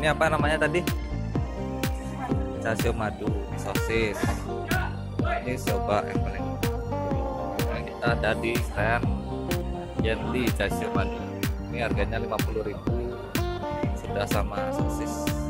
ini apa namanya tadi? Casio madu sosis. Ini coba yang paling nah, kita ada di stand Yenli Casio madu. Ini harganya 50000 sudah sama sosis.